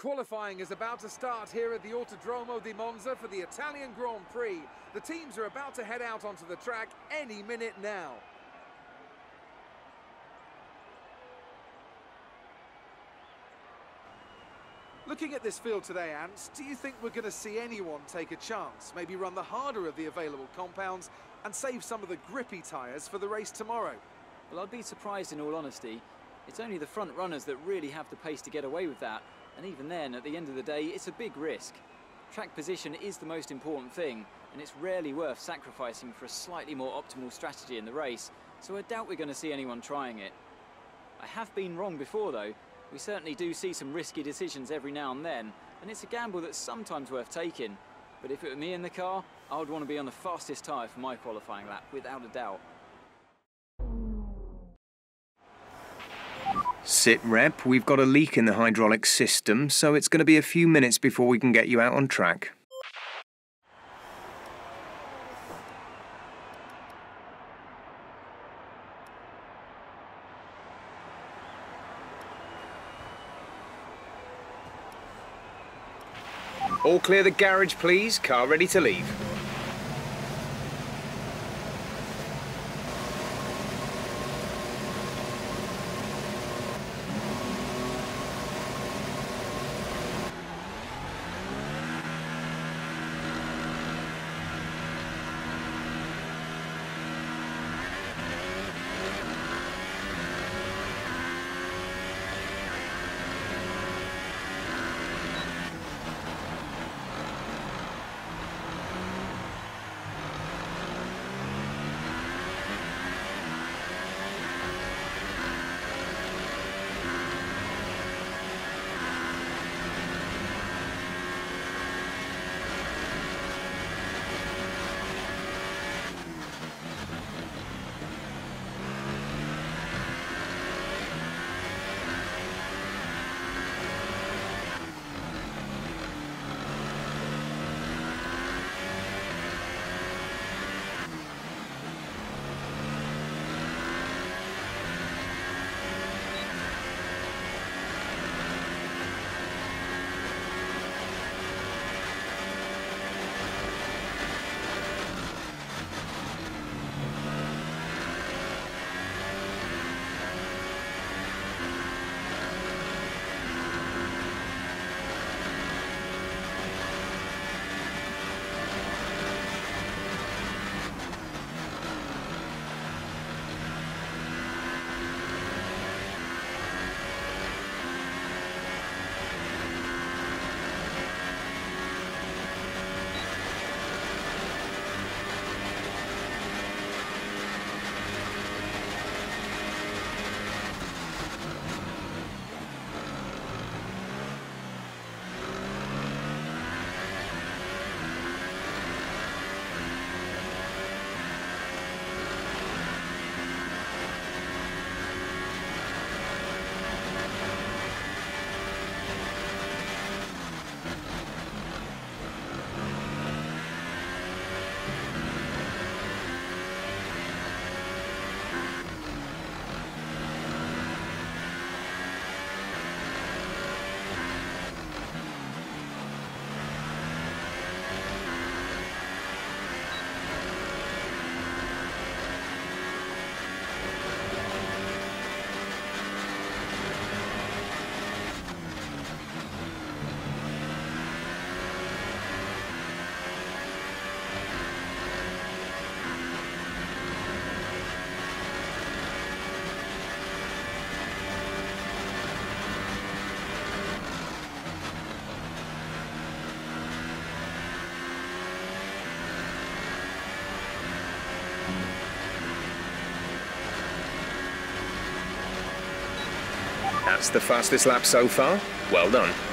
Qualifying is about to start here at the Autodromo di Monza for the Italian Grand Prix. The teams are about to head out onto the track any minute now. Looking at this field today, Ants, do you think we're going to see anyone take a chance? Maybe run the harder of the available compounds and save some of the grippy tyres for the race tomorrow? Well, I'd be surprised in all honesty. It's only the front runners that really have the pace to get away with that. And even then, at the end of the day, it's a big risk. Track position is the most important thing, and it's rarely worth sacrificing for a slightly more optimal strategy in the race, so I doubt we're going to see anyone trying it. I have been wrong before, though. We certainly do see some risky decisions every now and then, and it's a gamble that's sometimes worth taking. But if it were me in the car, I would want to be on the fastest tyre for my qualifying lap, without a doubt. Sit rep, we've got a leak in the hydraulic system, so it's going to be a few minutes before we can get you out on track. All clear the garage, please. Car ready to leave. That's the fastest lap so far. Well done.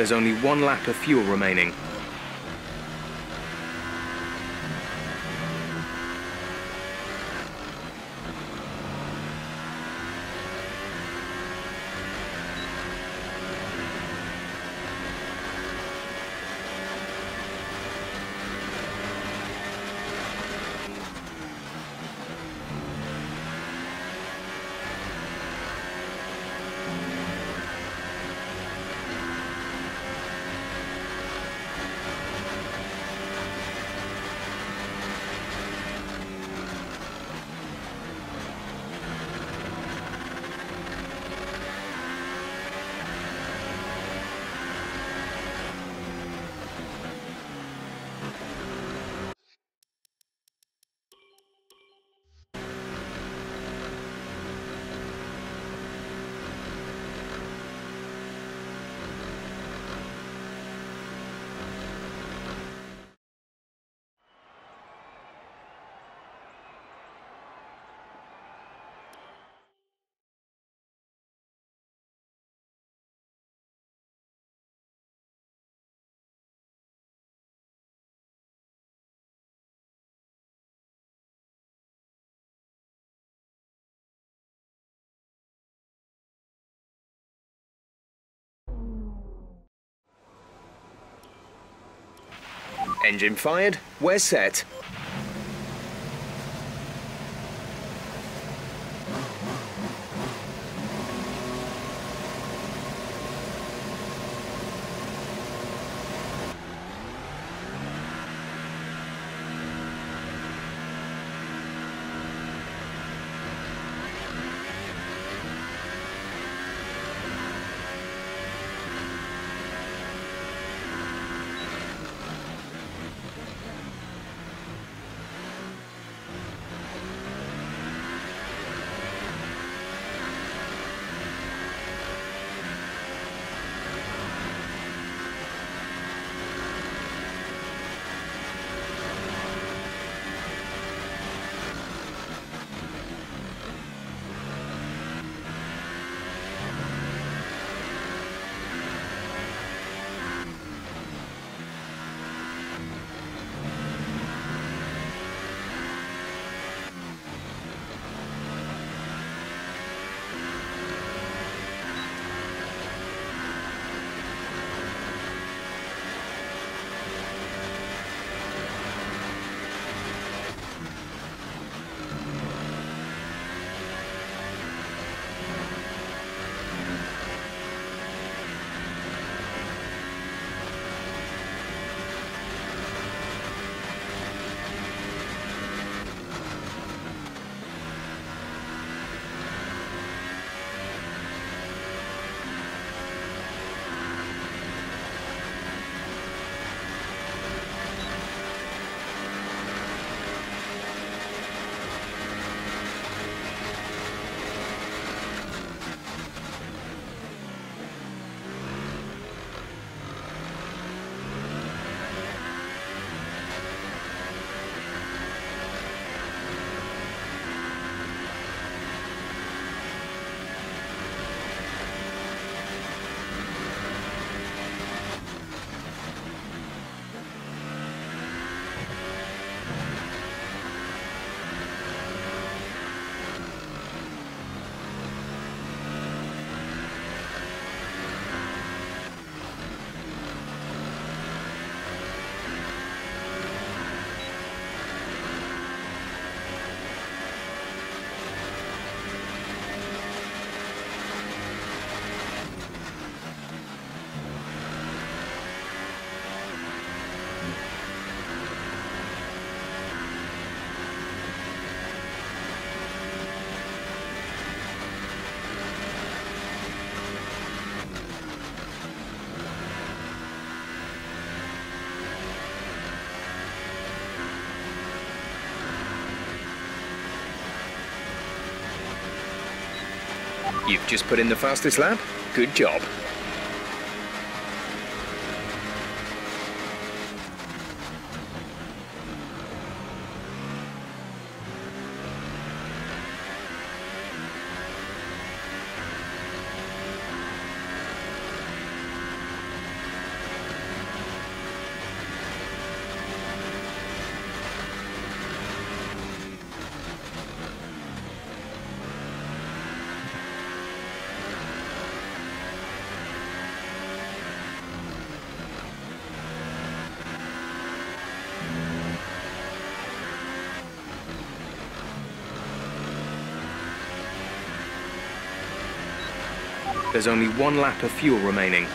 There's only one lap of fuel remaining. Engine fired, we're set. You've just put in the fastest lap? Good job. There's only one lap of fuel remaining.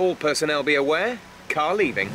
All personnel be aware, car leaving.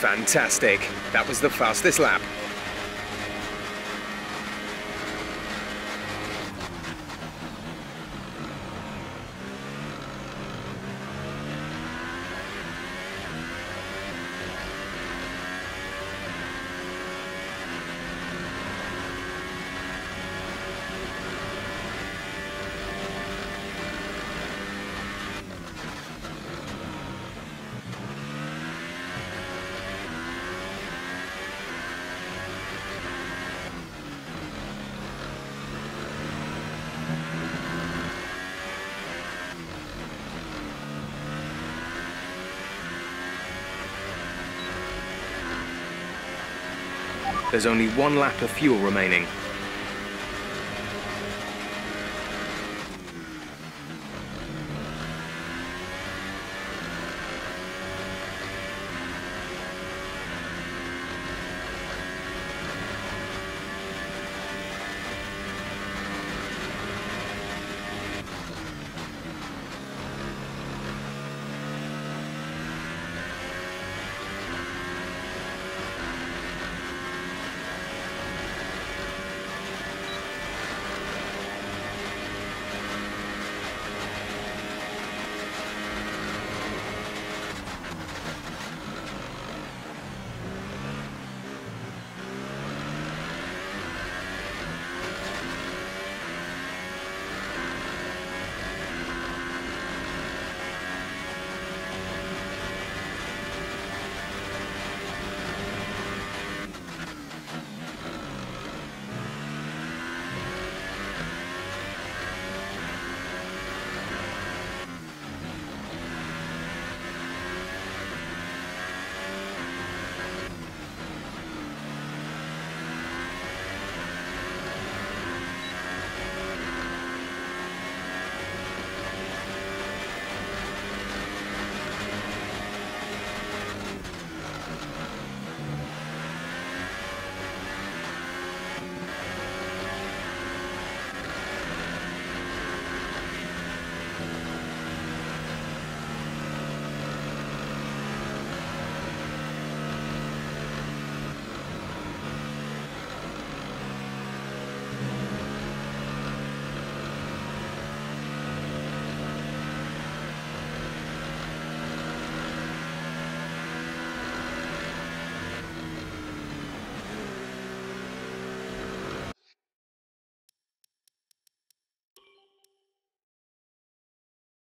Fantastic. That was the fastest lap. There's only one lap of fuel remaining.